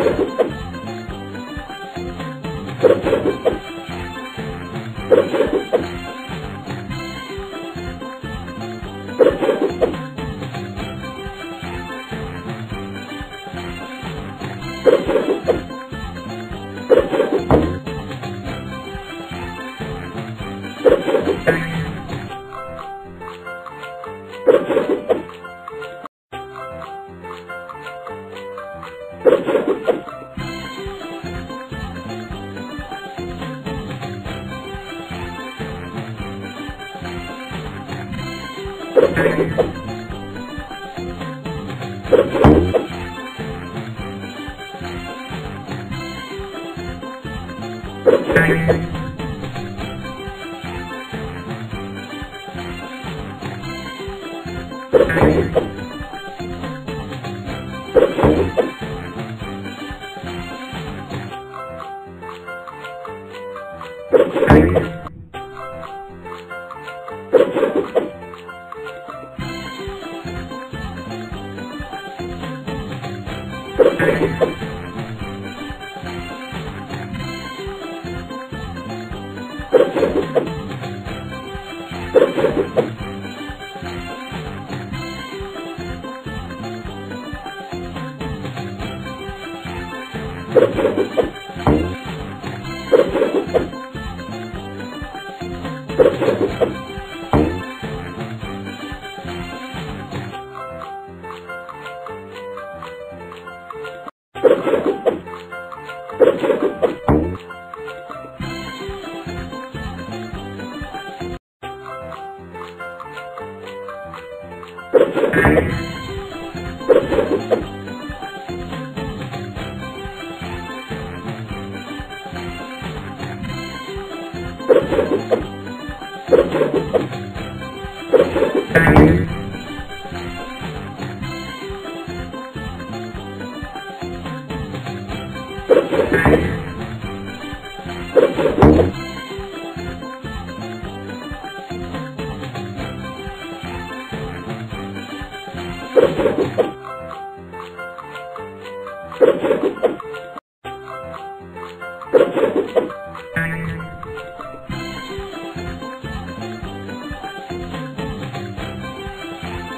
Thank you.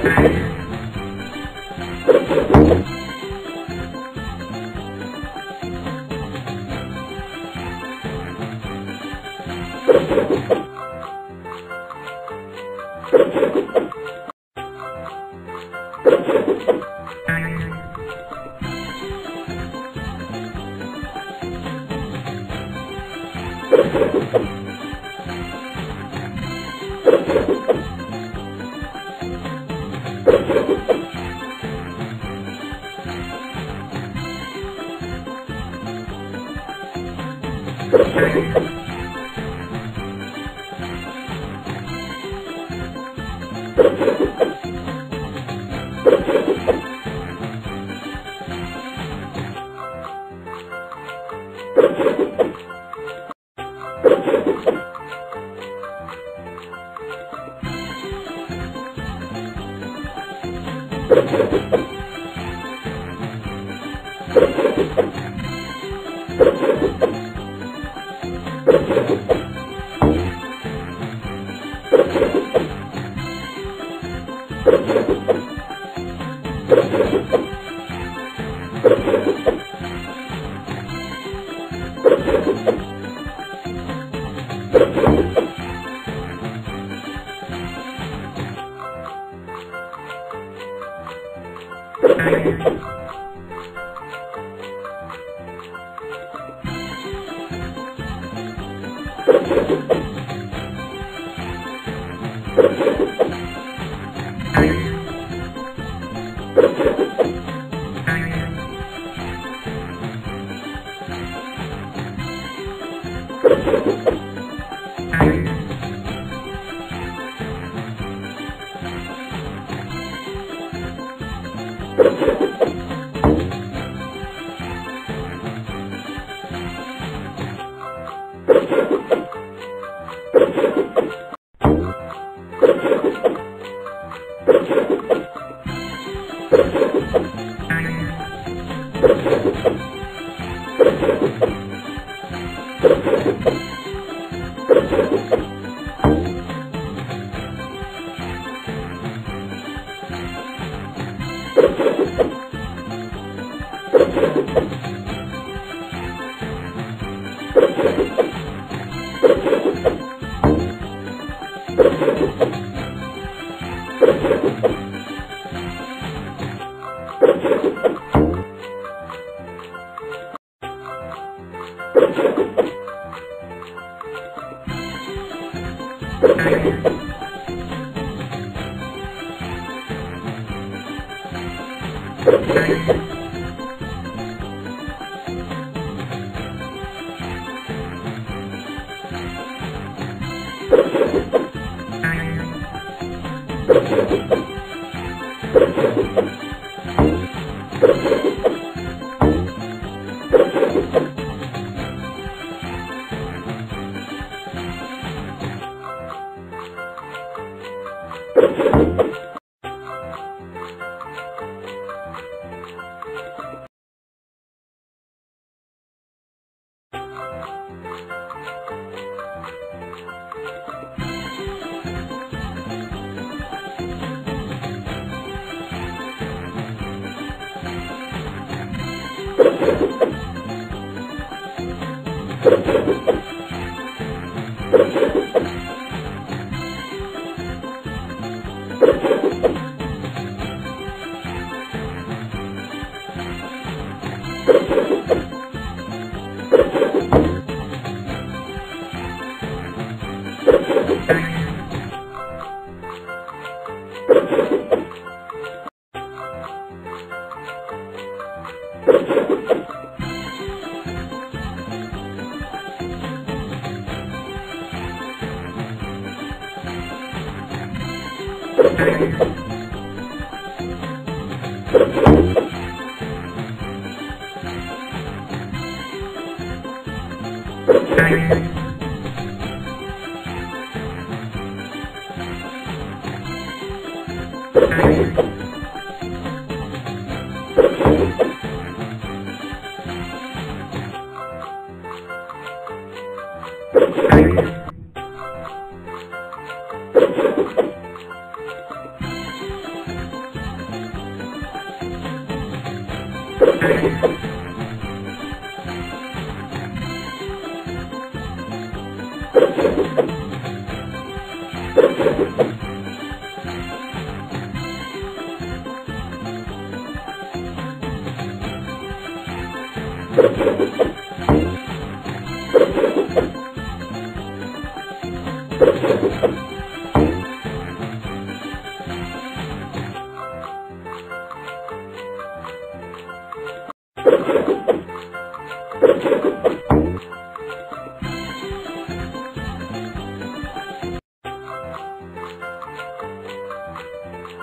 Thank you. Thank you. Ha ha ha ha! Amém.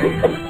Thank you.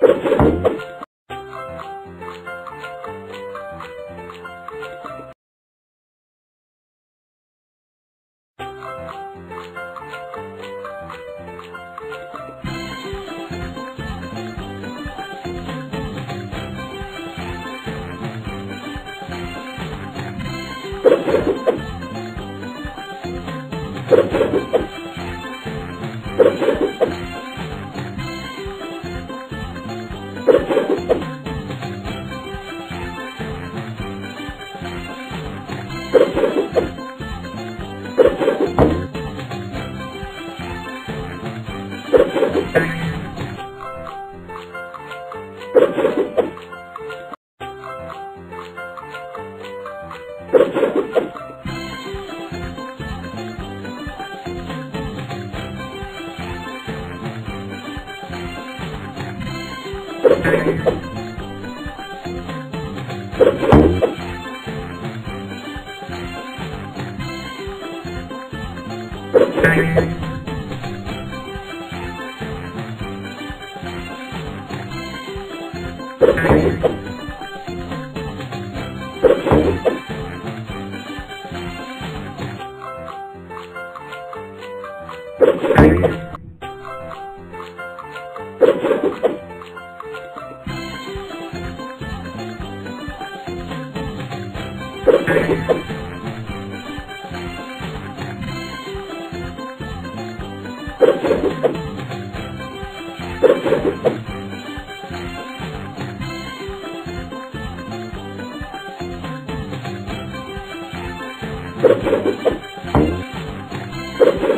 Thank you. Thank you. Thank you.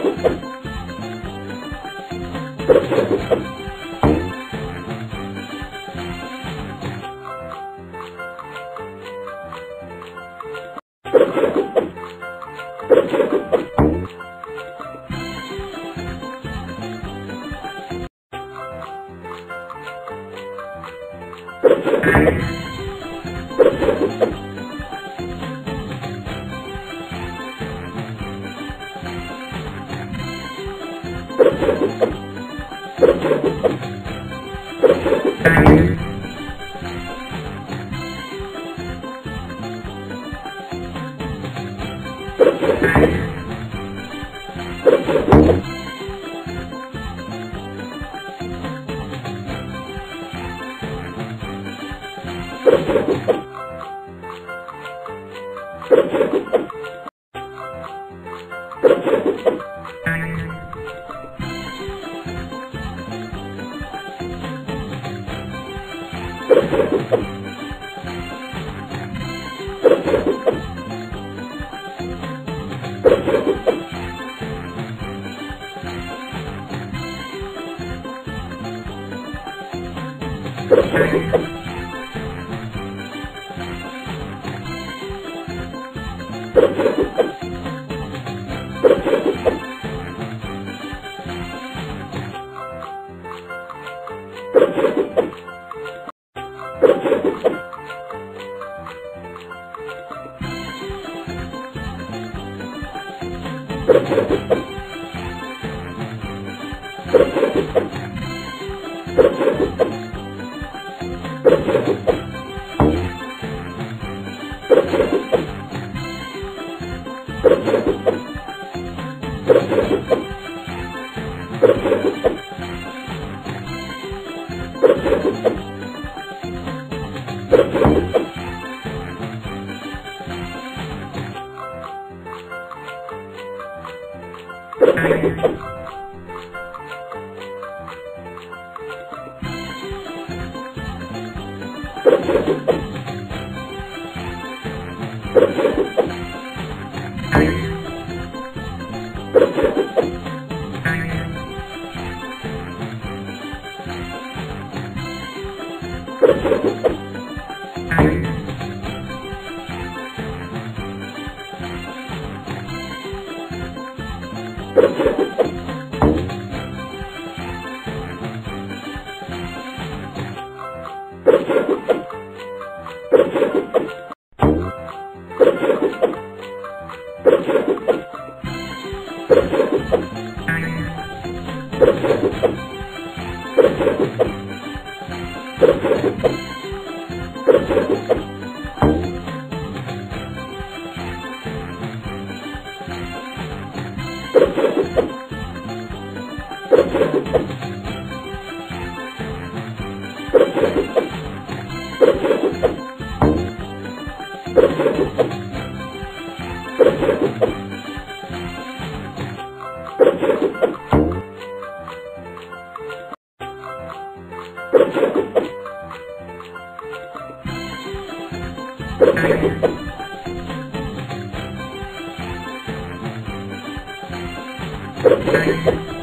Thank you. Ha ha ha! Thank you.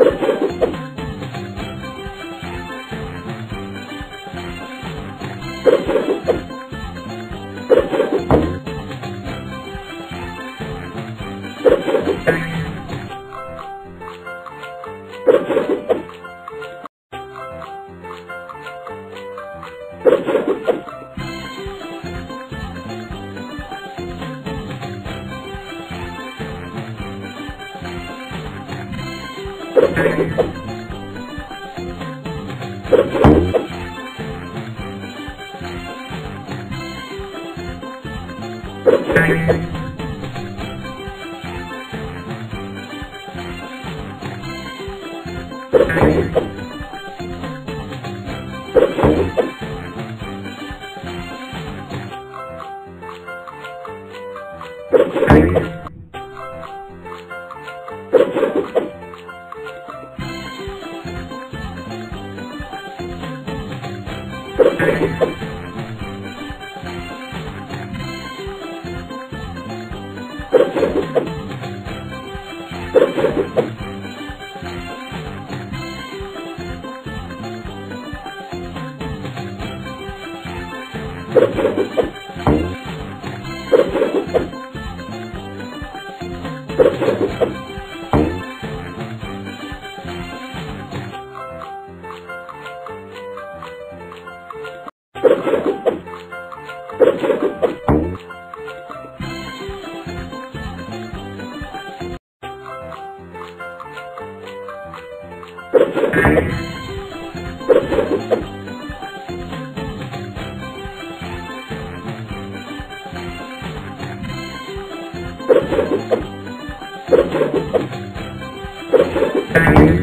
Thank you. Thank you. Thank you.